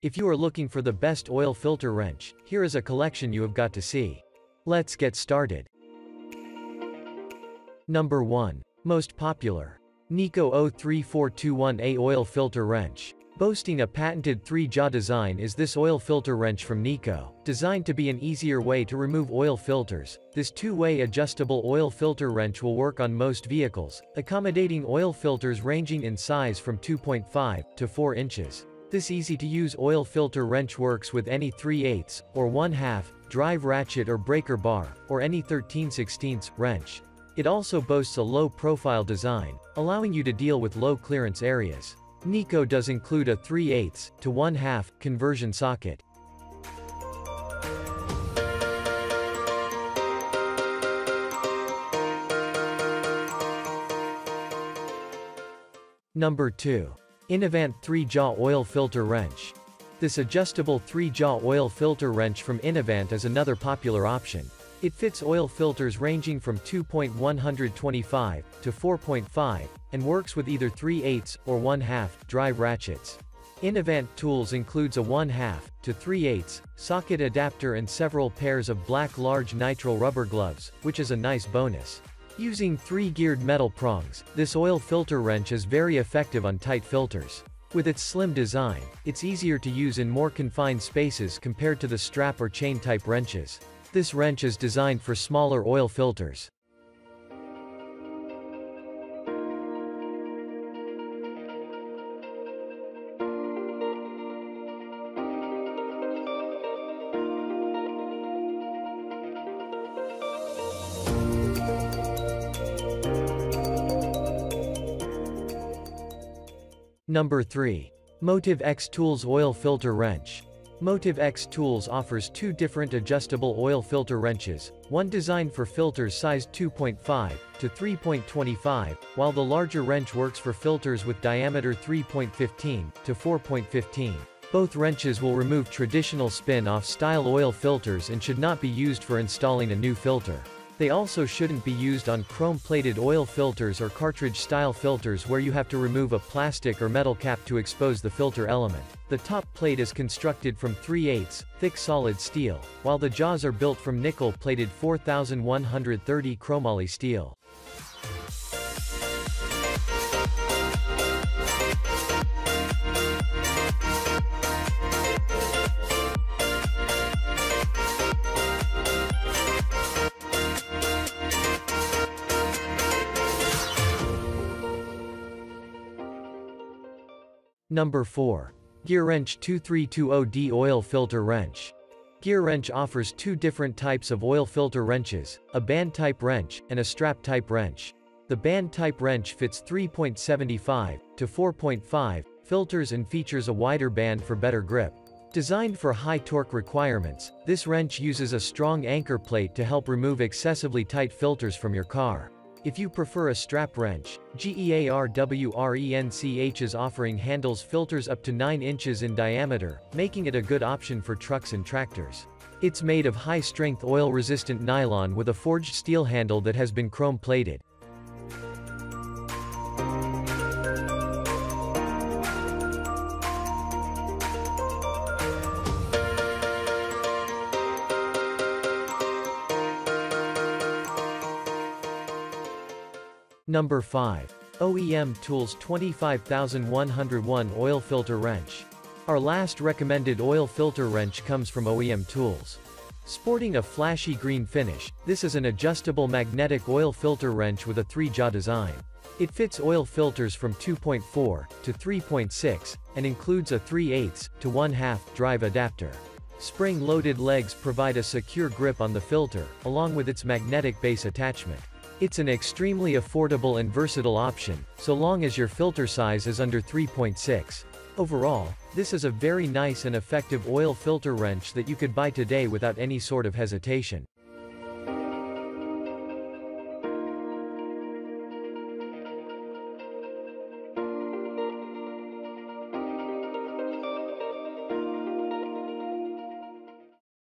If you are looking for the best oil filter wrench, here is a collection you have got to see. Let's get started. Number 1. Most popular. NEIKO 03421A Oil Filter Wrench. Boasting a patented three-jaw design is this oil filter wrench from NEIKO. Designed to be an easier way to remove oil filters, this two-way adjustable oil filter wrench will work on most vehicles, accommodating oil filters ranging in size from 2.5 to 4 inches. This easy-to-use oil filter wrench works with any 3 8 or 1 2 drive ratchet or breaker bar, or any 13 16 wrench. It also boasts a low-profile design, allowing you to deal with low-clearance areas. NEIKO does include a 3 8 to 1 2 conversion socket. Number 2. Innovant 3-Jaw Oil Filter Wrench. This adjustable 3-jaw oil filter wrench from Innovant is another popular option. It fits oil filters ranging from 2.125 to 4.5, and works with either 3 8 or 1 2 drive ratchets. Innovant tools includes a 1 2 to 3 8 socket adapter and several pairs of black large nitrile rubber gloves, which is a nice bonus. Using three-geared metal prongs, this oil filter wrench is very effective on tight filters. With its slim design, it's easier to use in more confined spaces compared to the strap or chain type wrenches. This wrench is designed for smaller oil filters. Number 3. Motivx Tools Oil Filter Wrench. Motivx Tools offers two different adjustable oil filter wrenches, one designed for filters sized 2.5 to 3.25, while the larger wrench works for filters with diameter 3.15 to 4.15. Both wrenches will remove traditional spin-off style oil filters and should not be used for installing a new filter. They also shouldn't be used on chrome-plated oil filters or cartridge-style filters where you have to remove a plastic or metal cap to expose the filter element. The top plate is constructed from 3 8 thick solid steel, while the jaws are built from nickel-plated 4130 chromoly steel. Number 4. GearWrench 2320D Oil Filter Wrench. GearWrench offers two different types of oil filter wrenches, a band-type wrench, and a strap-type wrench. The band-type wrench fits 3.75 to 4.5 filters and features a wider band for better grip. Designed for high torque requirements, this wrench uses a strong anchor plate to help remove excessively tight filters from your car. If you prefer a strap wrench, GEARWRENCH is offering handles filters up to 9 inches in diameter, making it a good option for trucks and tractors. It's made of high-strength oil-resistant nylon with a forged steel handle that has been chrome-plated. Number 5. OEM Tools 25101 Oil Filter Wrench. Our last recommended oil filter wrench comes from OEM Tools. Sporting a flashy green finish, this is an adjustable magnetic oil filter wrench with a three-jaw design. It fits oil filters from 2.4 to 3.6, and includes a 3 8 to 1 2 drive adapter. Spring-loaded legs provide a secure grip on the filter, along with its magnetic base attachment. It's an extremely affordable and versatile option, so long as your filter size is under 3.6. Overall, this is a very nice and effective oil filter wrench that you could buy today without any sort of hesitation.